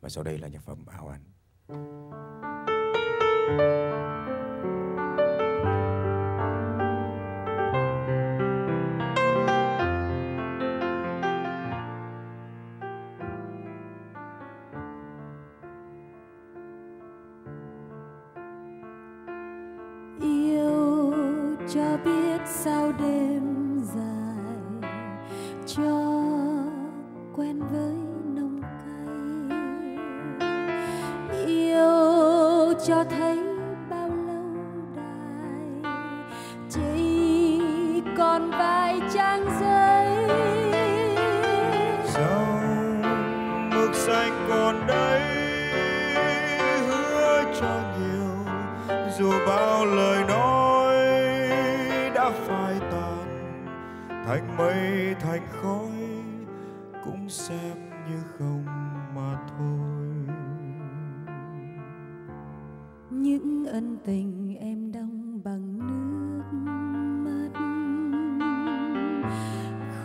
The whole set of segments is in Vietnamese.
Và sau đây là nhạc phẩm Áo Anh. yêu cho biết sao đêm dài, cho quen với cho thấy bao lâu đài. Chỉ còn vài trang giấy. Dòng mực xanh còn đây, hứa cho nhiều. Dù bao lời nói đã phai tàn, thành mây, thành khói, cũng xem như không mà thôi những ân tình em đong bằng nước mắt.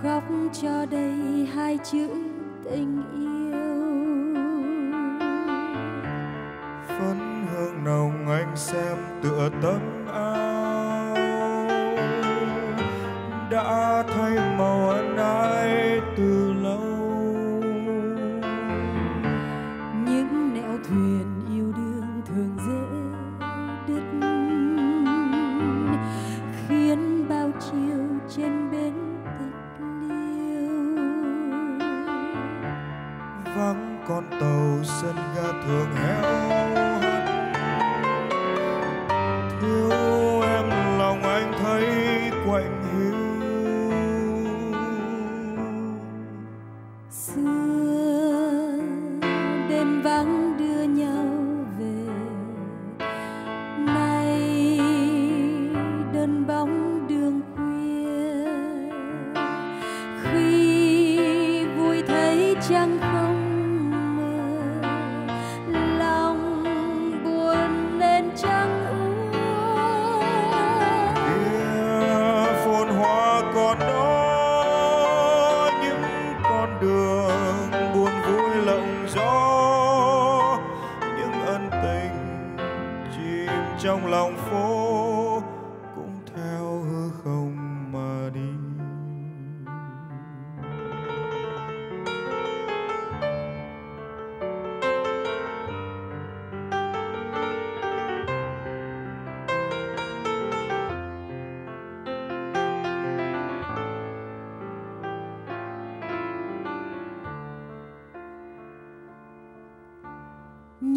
Khóc cho đây hai chữ tình yêu. Phấn hương nồng anh xem tựa tấm áo. Đã thay màu chiều trên bến tịch liêu. Vắng con tàu sân ga thường héo thiếu em lòng anh thấy quạnh hiu. Xưa đêm vắng đưa nhau về. Nay đơn bóng trăng không mờ, lòng buồn nên trăng Kia phồn hoa còn đó những con đường buồn vui lộng gió. Những ân tình chìm trong lòng phố.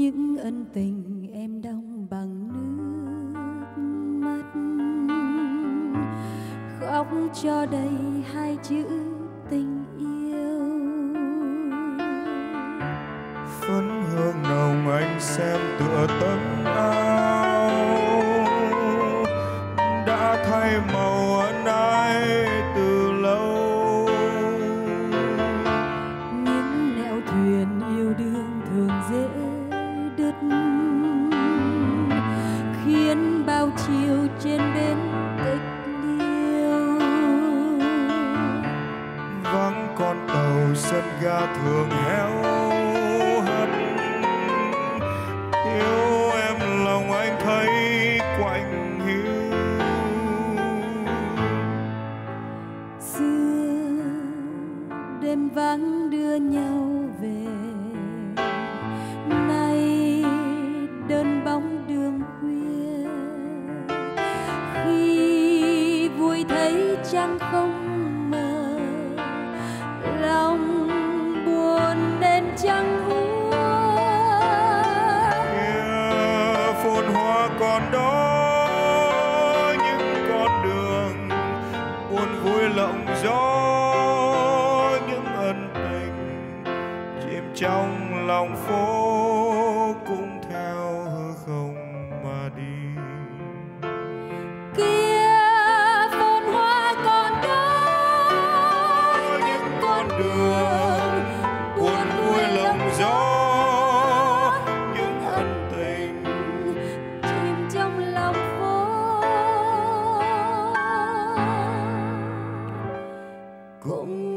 Những ân tình em đong bằng nước mắt. Khóc cho đầy hai chữ tình yêu. Phấn hương nồng anh xem tựa tấm áo bao chiều trên bến tịch liêu. Vắng con tàu sân ga thường héo hắt. Thiếu em lòng anh thấy quạnh hiu. Xưa đêm vắng đưa nhau về nay đơn bóng đường trăng không mờ? Lòng buồn nên trăng úa Kia phồn hoa còn đó, những con đường buồn vui lộng gió, những ân tình chìm trong lòng phố. Oh.